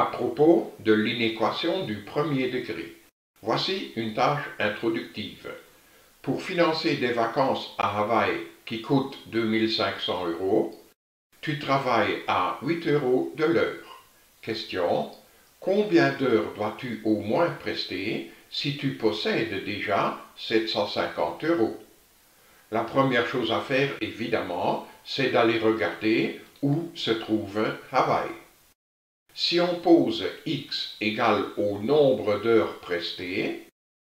À propos de l'inéquation du premier degré, voici une tâche introductive. Pour financer des vacances à Hawaï qui coûtent 2500 euros, tu travailles à 8 euros de l'heure. Question. Combien d'heures dois-tu au moins prester si tu possèdes déjà 750 euros? La première chose à faire, évidemment, c'est d'aller regarder où se trouve Hawaï. Si on pose x égale au nombre d'heures prestées,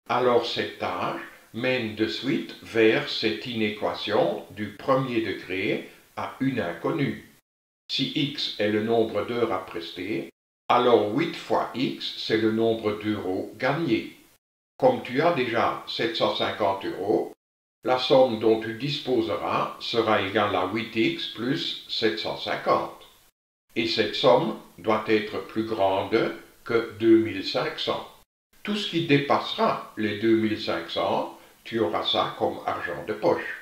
alors cette tâche mène de suite vers cette inéquation du premier degré à une inconnue. Si x est le nombre d'heures à prester, alors 8 fois x, c'est le nombre d'euros gagnés. Comme tu as déjà 750 euros, la somme dont tu disposeras sera égale à 8x plus 750 et cette somme doit être plus grande que 2500. Tout ce qui dépassera les 2500, tu auras ça comme argent de poche.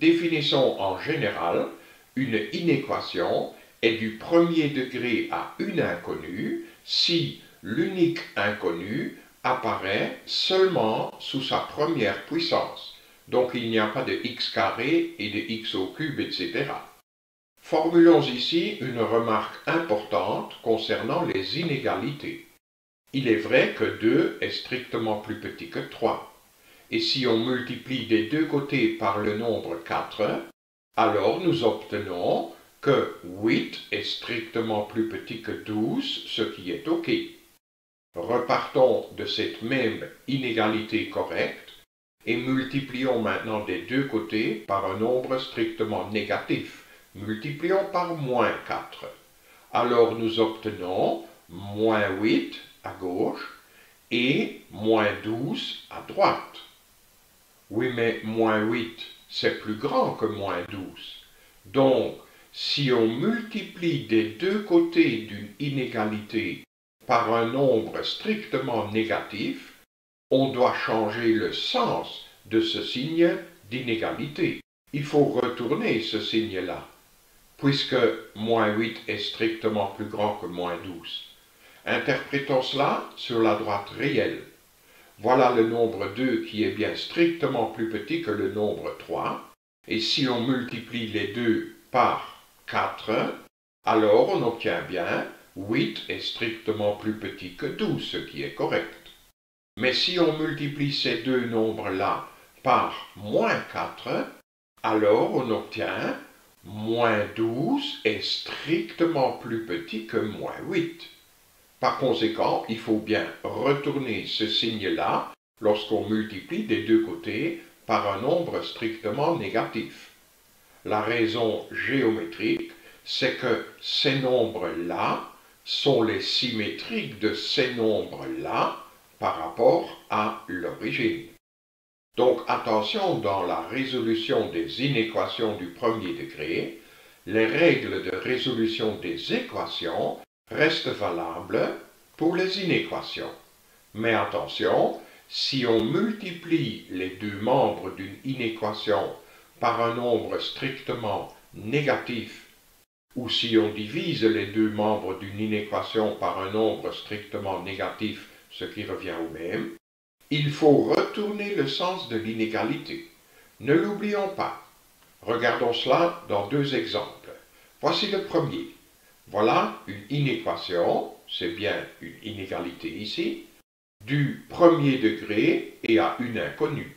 Définissons en général, une inéquation est du premier degré à une inconnue si l'unique inconnue apparaît seulement sous sa première puissance. Donc il n'y a pas de x carré et de x au cube, etc. Formulons ici une remarque importante concernant les inégalités. Il est vrai que 2 est strictement plus petit que 3. Et si on multiplie des deux côtés par le nombre 4, alors nous obtenons que 8 est strictement plus petit que 12, ce qui est OK. Repartons de cette même inégalité correcte et multiplions maintenant des deux côtés par un nombre strictement négatif multiplions par moins 4. Alors nous obtenons moins 8 à gauche et moins 12 à droite. Oui, mais moins 8, c'est plus grand que moins 12. Donc, si on multiplie des deux côtés d'une inégalité par un nombre strictement négatif, on doit changer le sens de ce signe d'inégalité. Il faut retourner ce signe-là puisque moins 8 est strictement plus grand que moins 12. Interprétons cela sur la droite réelle. Voilà le nombre 2 qui est bien strictement plus petit que le nombre 3, et si on multiplie les deux par 4, alors on obtient bien 8 est strictement plus petit que 12, ce qui est correct. Mais si on multiplie ces deux nombres-là par moins 4, alors on obtient moins 12 est strictement plus petit que moins 8. Par conséquent, il faut bien retourner ce signe-là lorsqu'on multiplie des deux côtés par un nombre strictement négatif. La raison géométrique, c'est que ces nombres-là sont les symétriques de ces nombres-là par rapport à l'origine. Donc attention dans la résolution des inéquations du premier degré, les règles de résolution des équations restent valables pour les inéquations. Mais attention, si on multiplie les deux membres d'une inéquation par un nombre strictement négatif, ou si on divise les deux membres d'une inéquation par un nombre strictement négatif, ce qui revient au même, il faut retourner le sens de l'inégalité. Ne l'oublions pas. Regardons cela dans deux exemples. Voici le premier. Voilà une inéquation, c'est bien une inégalité ici, du premier degré et à une inconnue.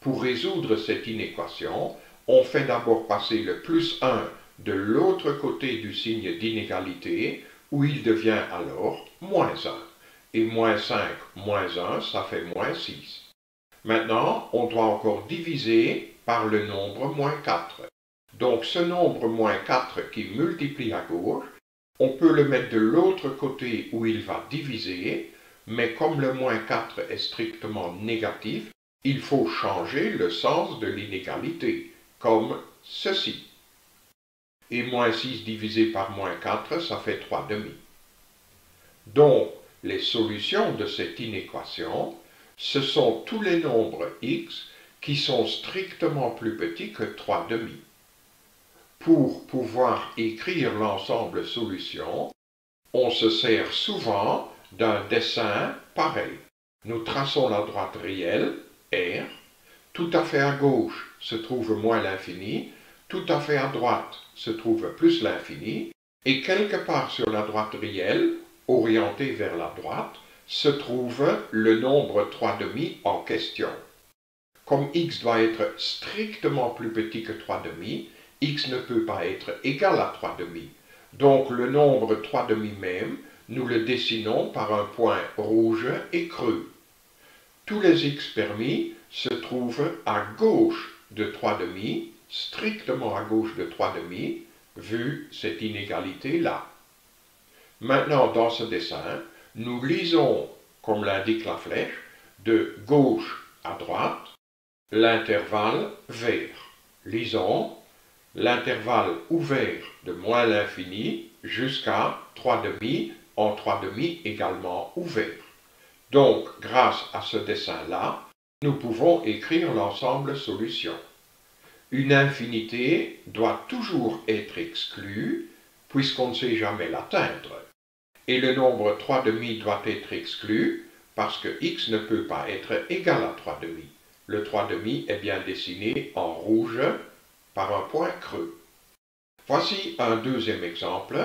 Pour résoudre cette inéquation, on fait d'abord passer le plus 1 de l'autre côté du signe d'inégalité, où il devient alors moins 1 et moins 5 moins 1, ça fait moins 6. Maintenant, on doit encore diviser par le nombre moins 4. Donc ce nombre moins 4 qui multiplie à gauche, on peut le mettre de l'autre côté où il va diviser, mais comme le moins 4 est strictement négatif, il faut changer le sens de l'inégalité, comme ceci. Et moins 6 divisé par moins 4, ça fait 3 demi. Donc, les solutions de cette inéquation, ce sont tous les nombres x qui sont strictement plus petits que 3 demi. Pour pouvoir écrire l'ensemble solution, on se sert souvent d'un dessin pareil. Nous traçons la droite réelle, R, tout à fait à gauche se trouve moins l'infini, tout à fait à droite se trouve plus l'infini, et quelque part sur la droite réelle, orientée vers la droite, se trouve le nombre 3 demi en question. Comme x doit être strictement plus petit que 3 demi, x ne peut pas être égal à 3 demi. Donc le nombre 3 demi même, nous le dessinons par un point rouge et creux. Tous les x permis se trouvent à gauche de 3 demi, strictement à gauche de 3 demi, vu cette inégalité-là. Maintenant, dans ce dessin, nous lisons, comme l'indique la flèche, de gauche à droite, l'intervalle vert. Lisons l'intervalle ouvert de moins l'infini jusqu'à 3 demi, en 3 demi également ouvert. Donc, grâce à ce dessin-là, nous pouvons écrire l'ensemble solution. Une infinité doit toujours être exclue, puisqu'on ne sait jamais l'atteindre. Et le nombre 3 demi doit être exclu, parce que x ne peut pas être égal à 3 demi. Le 3 demi est bien dessiné en rouge par un point creux. Voici un deuxième exemple.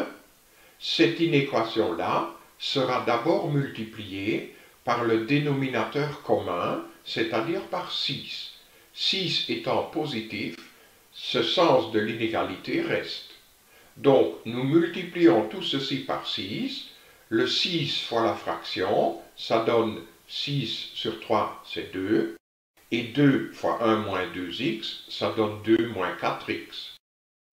Cette inéquation-là sera d'abord multipliée par le dénominateur commun, c'est-à-dire par 6. 6 étant positif, ce sens de l'inégalité reste. Donc, nous multiplions tout ceci par 6. Le 6 fois la fraction, ça donne 6 sur 3, c'est 2. Et 2 fois 1 moins 2x, ça donne 2 moins 4x.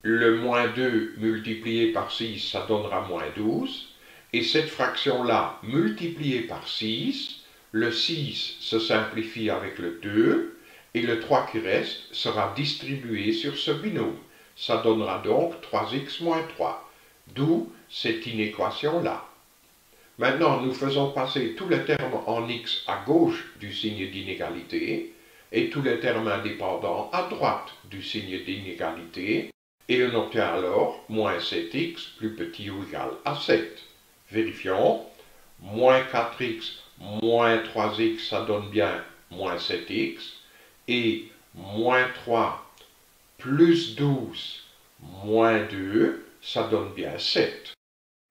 Le moins 2 multiplié par 6, ça donnera moins 12. Et cette fraction-là, multipliée par 6, le 6 se simplifie avec le 2, et le 3 qui reste sera distribué sur ce binôme. Ça donnera donc 3x moins 3, d'où cette inéquation-là. Maintenant, nous faisons passer tous les termes en x à gauche du signe d'inégalité et tous les termes indépendants à droite du signe d'inégalité, et on obtient alors moins 7x plus petit ou égal à 7. Vérifions. Moins 4x moins 3x, ça donne bien moins 7x, et moins 3 plus 12 moins 2, ça donne bien 7.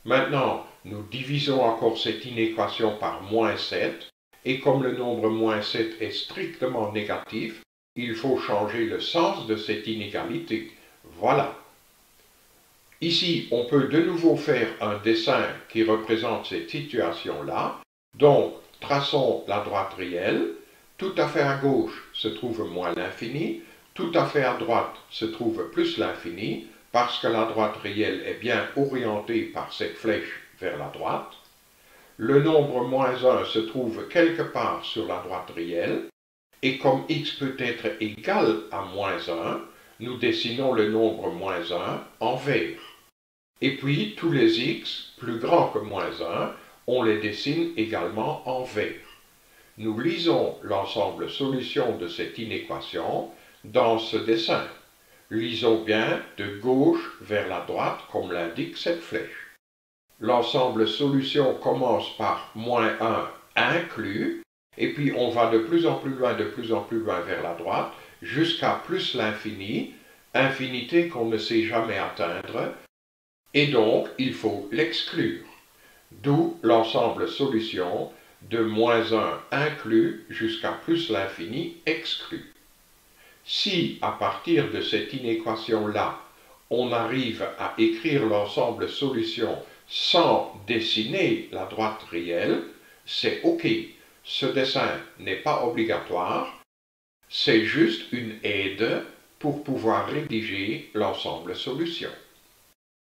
Maintenant, nous divisons encore cette inéquation par moins 7, et comme le nombre moins 7 est strictement négatif, il faut changer le sens de cette inégalité. Voilà. Ici, on peut de nouveau faire un dessin qui représente cette situation-là. Donc, traçons la droite réelle. Tout à fait à gauche se trouve moins l'infini. Tout à fait à droite se trouve plus l'infini, parce que la droite réelle est bien orientée par cette flèche vers la droite. Le nombre moins 1 se trouve quelque part sur la droite réelle, et comme x peut être égal à moins 1, nous dessinons le nombre moins 1 en vert. Et puis, tous les x plus grands que moins 1, on les dessine également en vert. Nous lisons l'ensemble solution de cette inéquation dans ce dessin. Lisons bien de gauche vers la droite comme l'indique cette flèche. L'ensemble solution commence par moins 1 inclus, et puis on va de plus en plus loin, de plus en plus loin vers la droite, jusqu'à plus l'infini, infinité qu'on ne sait jamais atteindre, et donc il faut l'exclure. D'où l'ensemble solution de moins 1 inclus jusqu'à plus l'infini exclu. Si, à partir de cette inéquation-là, on arrive à écrire l'ensemble solution sans dessiner la droite réelle, c'est OK. Ce dessin n'est pas obligatoire, c'est juste une aide pour pouvoir rédiger l'ensemble solution.